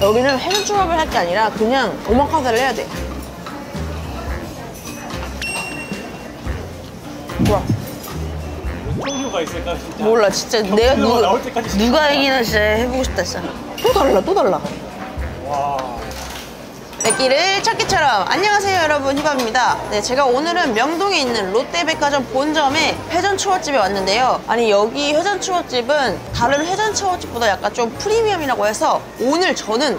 여기는 회전초밥을 할 게 아니라 그냥 오마카세를 해야 돼. 뭐야? 종류가 있을까 진짜? 몰라 진짜 내가 누가 나올 때까지. 누가 얘기나 진짜 해보고 싶다 진짜. 또 달라 또 달라. 와. 맵기를 찾기처럼. 안녕하세요 여러분. 희밥입니다. 네 제가 오늘은 명동에 있는 롯데백화점 본점의 회전초밥집에 왔는데요. 아니 여기 회전초밥집은 다른 회전초밥집보다 약간 좀 프리미엄이라고 해서 오늘 저는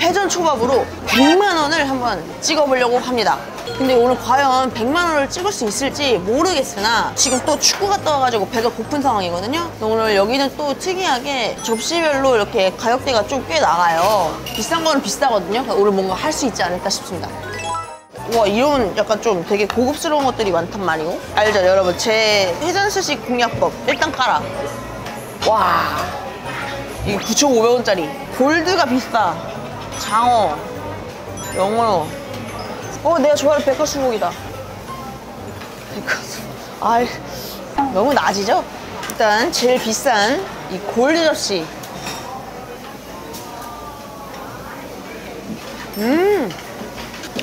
회전 초밥으로 100만 원을 한번 찍어보려고 합니다. 근데 오늘 과연 100만 원을 찍을 수 있을지 모르겠으나 지금 또 축구 갔다 와가지고 배가 고픈 상황이거든요. 오늘 여기는 또 특이하게 접시별로 이렇게 가격대가 좀 꽤 나가요. 비싼 거는 비싸거든요. 그러니까 오늘 뭔가 할 수 있지 않을까 싶습니다. 와 이런 약간 좀 되게 고급스러운 것들이 많단 말이고 알죠 여러분? 제 회전수식 공략법. 일단 깔아. 와 이게 9,500원짜리. 골드가 비싸 장어 영어. 어 내가 좋아하는 백화수목이다. 백화수. 아 너무 낮이죠? 일단 제일 비싼 이 골드 접시. 음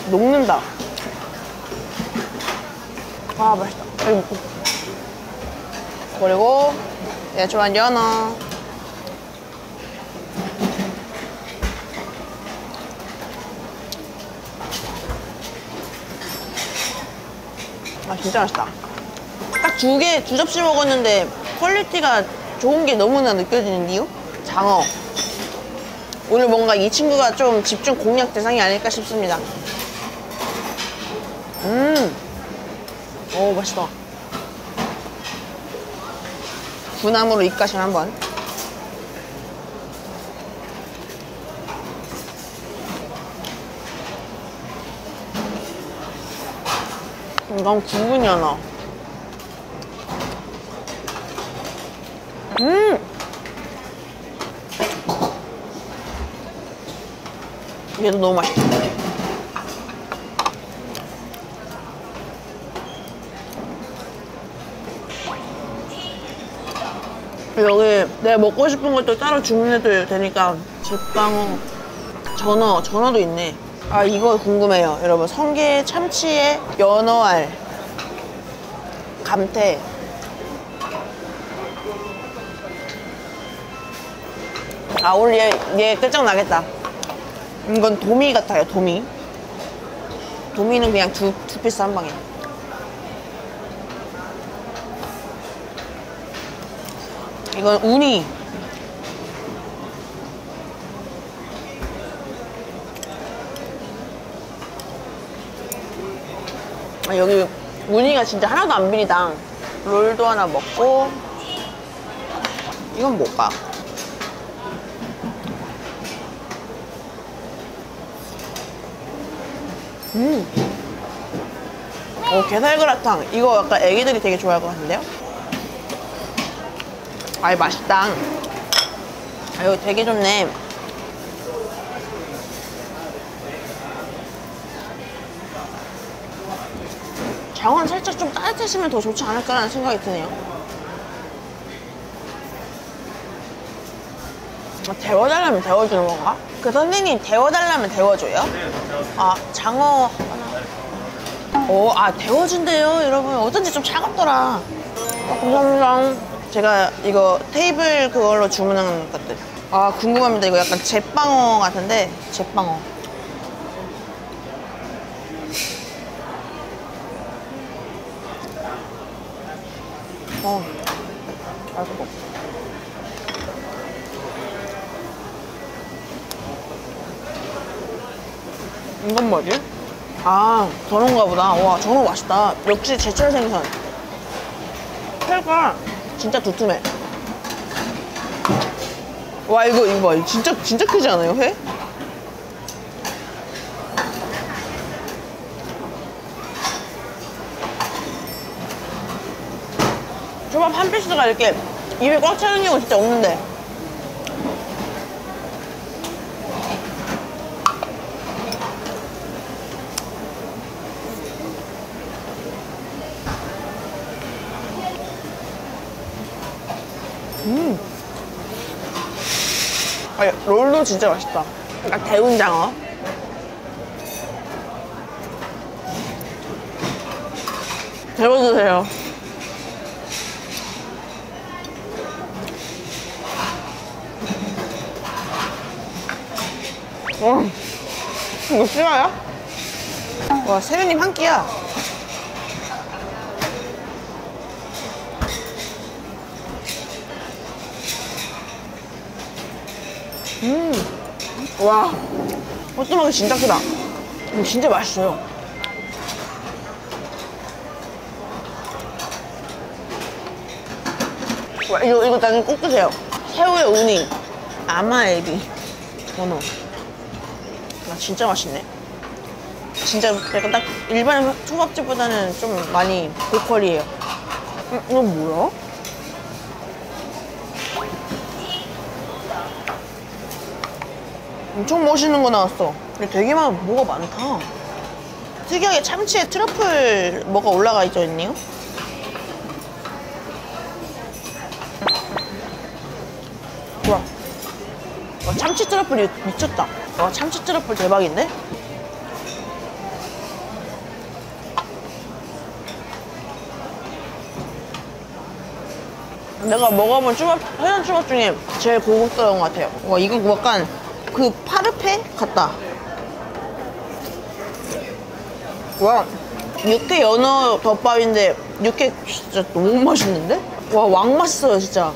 녹는다. 아 맛있다. 그리고 내가 좋아하는 연어 진짜 맛있다. 딱 두 개, 두 접시 먹었는데 quality가 좋은 게 너무나 느껴지는 이유? 장어. 오늘 뭔가 이 친구가 좀 집중 공략 대상이 아닐까 싶습니다. 음, 오 맛있다. 군함으로 입가심 한번 이건 구운 연어. 음! 얘도 너무 맛있다. 여기 내가 먹고 싶은 것도 따로 주문해도 되니까 제빵어, 전어, 전어도 있네. 아 이거 궁금해요. 여러분 성게 참치에 연어알. 감태. 아 오늘 얘, 얘 끝장나겠다. 이건 도미 같아요 도미. 도미는 그냥 두, 두 피스 한 방에. 이건 우니 여기 무늬가 진짜 하나도 안 비리다. 롤도 하나 먹고. 이건 뭘까? 음. 어, 게살그라탕. 이거 약간 애기들이 되게 좋아할 것 같은데요? 아이, 맛있다. 아, 이거 되게 좋네. 장어는 살짝 좀 따뜻해지면 더 좋지 않을까라는 생각이 드네요. 아, 데워달라면 데워주는 건가? 그 선생님 데워달라면 데워줘요? 아, 장어 하나. 오, 아, 데워준대요, 여러분. 어쩐지 좀 차갑더라. 아, 감사합니다. 제가 이거 테이블 그걸로 주문한 것들. 아, 궁금합니다. 이거 약간 제빵어 같은데, 제빵어. 어, 맛있고. 이건 뭐지? 아, 전어인가 보다. 와, 전어 맛있다. 역시 제철 생선. 회가 진짜 두툼해. 와, 이거, 이거 봐. 진짜, 진짜 크지 않아요, 회? 피스가 이렇게 입에 꽉 차는 경우 진짜 없는데. 음. 아, rol도 진짜 맛있다. 약간 데운 장어. 데워주세요. 와, 이거 싫어요? 와, 세면님 한 끼야. 음, 와, 호뚜막이 진짜 크다. 이거 진짜 맛있어요. 와, 이거, 이거 나중에 꼭 드세요. 새우의 우니, 아마에비, 전어. 아, 진짜 맛있네. 진짜 약간 딱 일반 초밥집보다는 좀 많이 고퀄이에요. 음, 이건 뭐야? 엄청 멋있는 거 나왔어. 근데 되게 많, 뭐가 많다. 특이하게 참치에 트러플 뭐가 올라가 있죠, 있네요? 참치 트러플이 미쳤다. 와, 참치 트러플 대박인데? 내가 먹어본 초밥, 해산 초밥 중에 제일 고급스러운 것 같아요. 와, 이건 약간 그 파르페 같다. 와, 육회 연어 덮밥인데 육회 진짜 너무 맛있는데? 와, 왕 맛있어요, 진짜.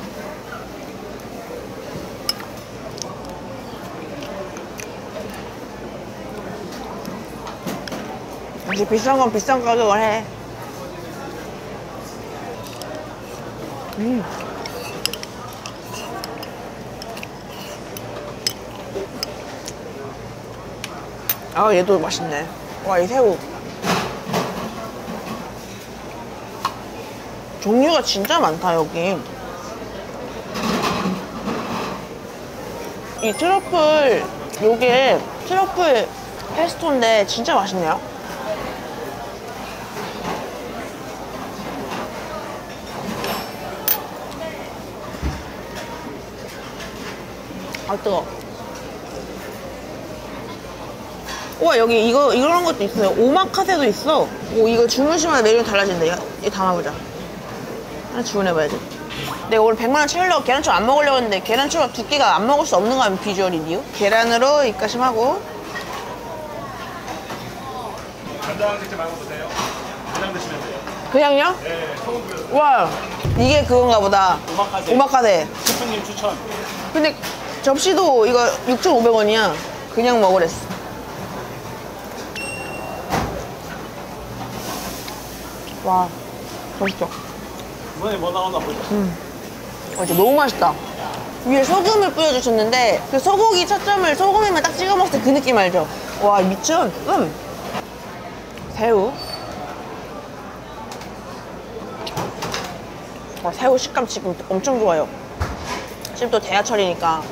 역시 비싼 건 비싼 가격을 해. 음. 아, 얘도 맛있네. 와, 이 새우. 종류가 진짜 많다, 여기. 이 트러플, 요게 트러플 페스토인데 진짜 맛있네요. 아, 뜨거. 우와, 여기 이거, 이런 것도 있어요. 오마카세도 있어. 오, 이거 주문시마다 메뉴 달라진다. 이거, 이거 담아보자. 하나 주문해봐야지. 내가 오늘 100만원 채우려고 계란초밥 안 먹으려고 했는데 계란초밥 두 개가 안 먹을 수 없는 거 아니면 비주얼이니요? 계란으로 입가심하고 간장 찍지 말고 드세요. 그냥 드시면 돼요. 그냥요? 네, 소금 뿌려서. 와, 이게 그건가 보다. 오마카세. 오마카세. 셰프님 추천. 근데 접시도 이거 6,500원이야. 그냥 먹으랬어. 와, 맛있죠? 이번에 뭐 나오나 보자. 와, 진짜 너무 맛있다. 위에 소금을 뿌려주셨는데 그 소고기 첫점을 소금에만 딱 찍어 먹을 때 그 느낌 알죠? 와, 미친. 음. 새우. 와, 새우 식감 지금 엄청 좋아요. 지금 또 대하철이니까.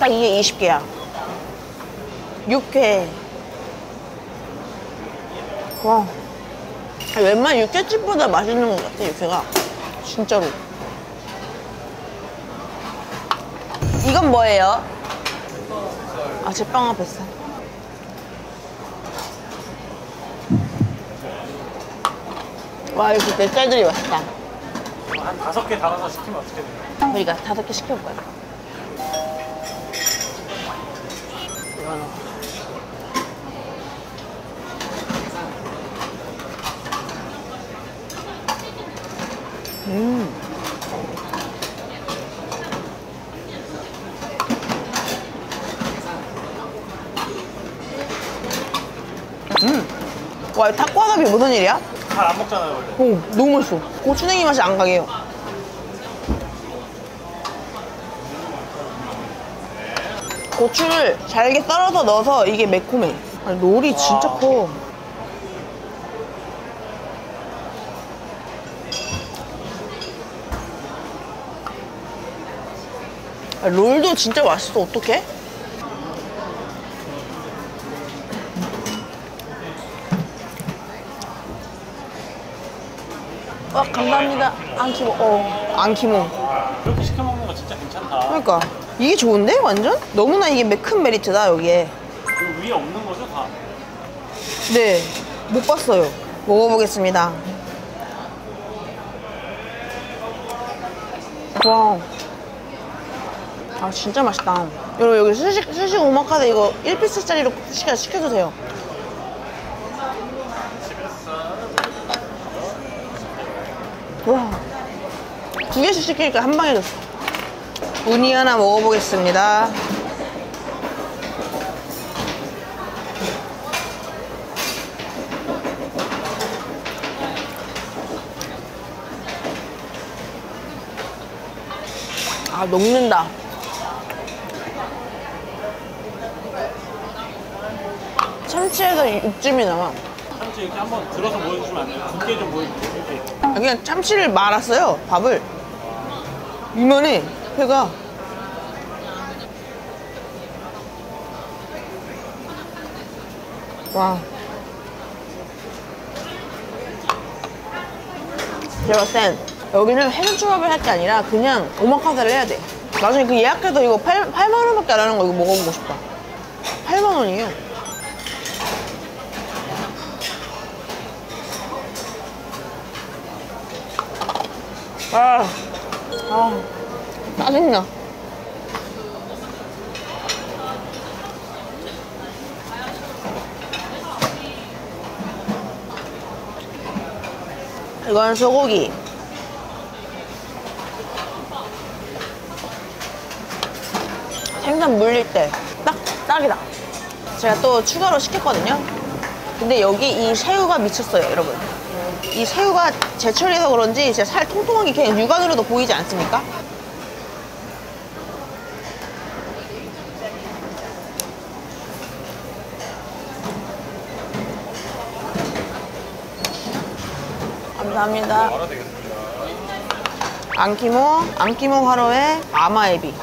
딱 이게 20개야. 6회. 와. 아니, 웬만 육회집보다 맛있는 것 같아, 육회가. 진짜로. 이건 뭐예요? 아, 제빵 앞에서. 와, 이렇게 뱃살들이 맛있다. 한 다섯 개 달아서 시키면 어떻게 돼요? 그러니까 다섯 개 시켜볼 거야. 넣어. 음. 음. 와, 이 닭과섭이 무슨 일이야? 잘 안 먹잖아요, 원래. 오, 너무 맛있어. 고추냉이 맛이 안 가게요. 고추를 잘게 썰어서 넣어서 이게 매콤해. 아니, 롤이 진짜 와. 커. 아, 롤도 진짜 맛있어. 어떡해? 아, 감사합니다. 안키모. 어, 안키모. 그렇게 시켜 먹는 거거 진짜 괜찮다. 그러니까 이게 좋은데 완전? 너무나 이게 매- 큰 메리트다 여기에 그 위에 없는 거죠 다. 네 못 봤어요 먹어보겠습니다 와. 아 진짜 맛있다 여러분 여기 스시, 스시 오마카세 이거 1피스짜리로 시켜, 시켜도 돼요 와. 두 개씩 시키니까 한 방에 줬어 우니 하나 먹어보겠습니다 아 녹는다 참치에서 육즙이 나와 참치 이렇게 한번 들어서 보여주시면 안 돼요? 두께 좀 보여주세요. 아, 그냥 참치를 말았어요 밥을 이만해 회가. 와. 제가 센 여기는 해산초밥을 할 게 아니라 그냥 오마카세를 해야 돼. 나중에 그 예약해도 이거 8, 8만 원밖에 안 하는 거 이거 먹어보고 싶다. 8만 원이에요. 아, 아, 짜증나. 이건 소고기. 생선 물릴 때 딱 딱이다. 제가 또 추가로 시켰거든요. 근데 여기 이 새우가 미쳤어요, 여러분. 이 새우가 제철이라서 그런지 진짜 살 통통한 게 그냥 육안으로도 보이지 않습니까? 감사합니다. 안키모, 안키모 화로의 아마에비.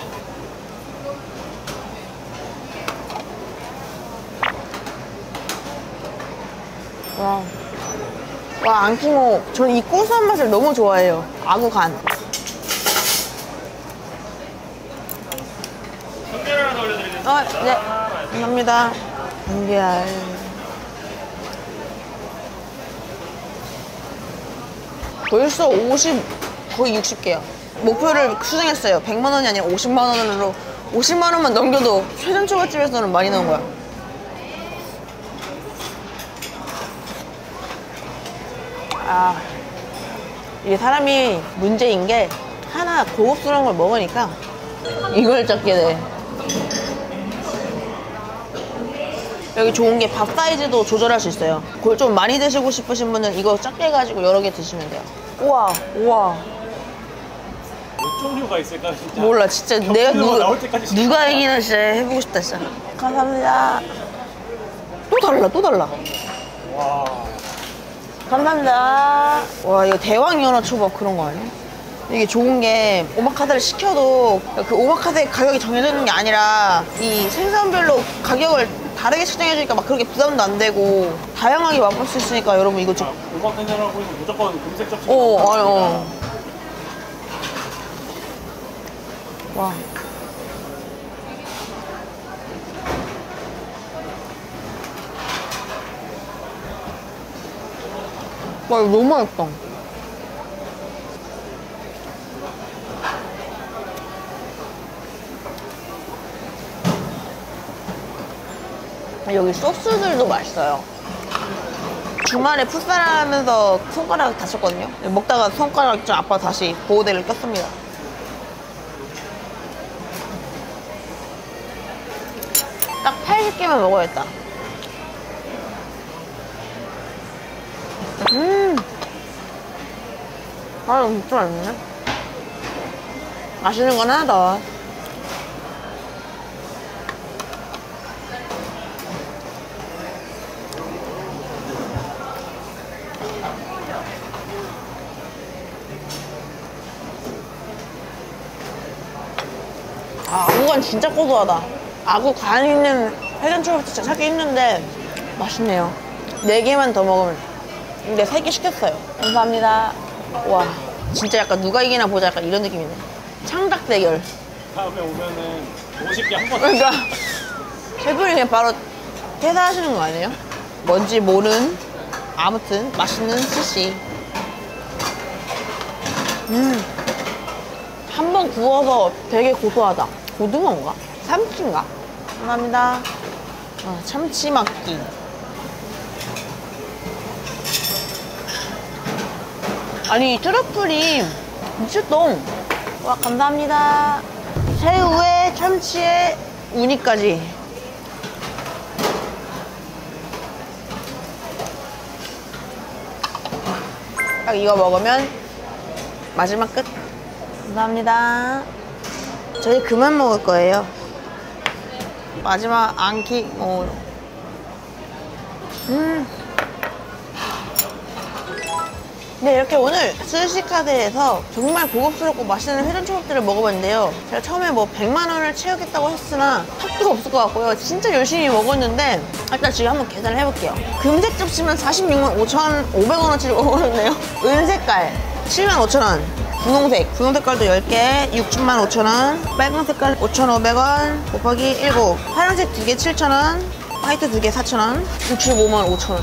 와. 와, 안키모. 저는 이 고소한 맛을 너무 좋아해요. 아구 간. 선별 하나 더 올려드리겠습니다. 어, 네. 감사합니다. 감비알. 벌써 50, 거의 60개요. 목표를 수정했어요. 100만 원이 아니라 50만 원으로. 50만 원만 넘겨도 최전초밥집에서는 많이 나온 거야. 아, 이게 사람이 문제인 게 하나 고급스러운 걸 먹으니까 이걸 찾게 돼. 여기 좋은 게 밥 사이즈도 조절할 수 있어요. 그걸 좀 많이 드시고 싶으신 분은 이거 작게 해가지고 여러 개 드시면 돼요. 우와, 우와. 몇 종류가 있을까 진짜. 몰라, 진짜 내가 누가, 누가 얘기나 진짜 해보고 싶다, 진짜. 감사합니다. 또 달라, 또 달라. 와. 감사합니다. 와, 이거 대왕 연어 초밥 그런 거 아니야? 이게 좋은 게 오마카세를 시켜도 그 오마카세 가격이 정해져 있는 게 아니라 이 생선별로 가격을 다르게 측정해주니까 막 그렇게 부담도 안 되고 다양하게 맛볼 수 있으니까 여러분 이거 좀 음악 팬들하고 있으면 무조건 금색 접시. 어, 어, 어. 와. 와, 이거 너무 맛있다. 여기 소스들도 맛있어요. 주말에 풋살 하면서 손가락 다쳤거든요. 먹다가 손가락 좀 아파 다시 보호대를 꼈습니다. 딱 80개만 먹어야겠다. 음. 아, 이거 진짜 맛있네. 맛있는 건 하나 더. 아, 아구간 진짜 고소하다. 아구 간 있는 회전초밥 진짜 찾기 힘든데 맛있네요. 네 개만 더 먹으면 돼. 근데 세개 시켰어요. 감사합니다. 와, 진짜 약간 누가 이기나 보자 약간 이런 느낌이네. 창작 대결. 다음에 오면은 50개 한 번. 그러니까 셰프님 그냥 바로 퇴사하시는 거 아니에요? 뭔지 모른 아무튼 맛있는 스시. 음. 한 번 구워서 되게 고소하다. 고등어인가? 삼치인가? 감사합니다. 아, 참치 막기. 아니 트러플이 미쳤동. 와 감사합니다. 새우에 참치에 우니까지. 딱 이거 먹으면 마지막 끝. 감사합니다. 저희 그만 먹을 거예요. 마지막 안키 어. 음. 네, 이렇게 오늘 스시카드에서 정말 고급스럽고 맛있는 회전 초밥들을 먹어봤는데요. 제가 처음에 뭐 100만 원을 채우겠다고 했으나 턱도 없을 것 같고요. 진짜 열심히 먹었는데 일단 지금 한번 계산을 해볼게요. 금색 접시면 46만 5,500원어치를 먹었네요. 은색깔 7만 5천 원. 분홍색, 분홍 색깔도 10개, 60만 5천원. 빨간 색깔 5,500원, 곱하기 7. 파란색 2개 7,000원, 화이트 2개 4,000원, 65만 5천원.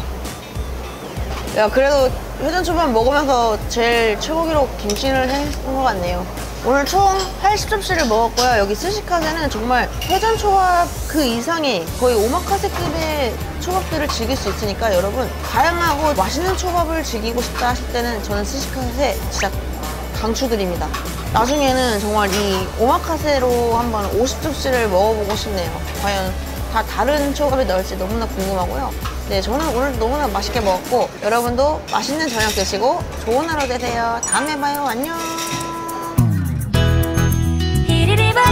야 그래도 회전 초밥 먹으면서 제일 최고 기록 갱신을 했던 것 같네요. 오늘 총 80접시를 먹었고요. 여기 스시카세는 정말 회전 초밥 그 이상의 거의 오마카세급의 초밥들을 즐길 수 있으니까 여러분 다양하고 맛있는 초밥을 즐기고 싶다 하실 때는 저는 스시카세 진짜 강추드립니다. 나중에는 정말 이 오마카세로 한번 50접시를 먹어보고 싶네요. 과연 다 다른 초밥이 나올지 너무나 궁금하고요. 네, 저는 오늘 너무나 맛있게 먹었고 여러분도 맛있는 저녁 드시고 좋은 하루 되세요. 다음에 봐요. 안녕. 히리리밥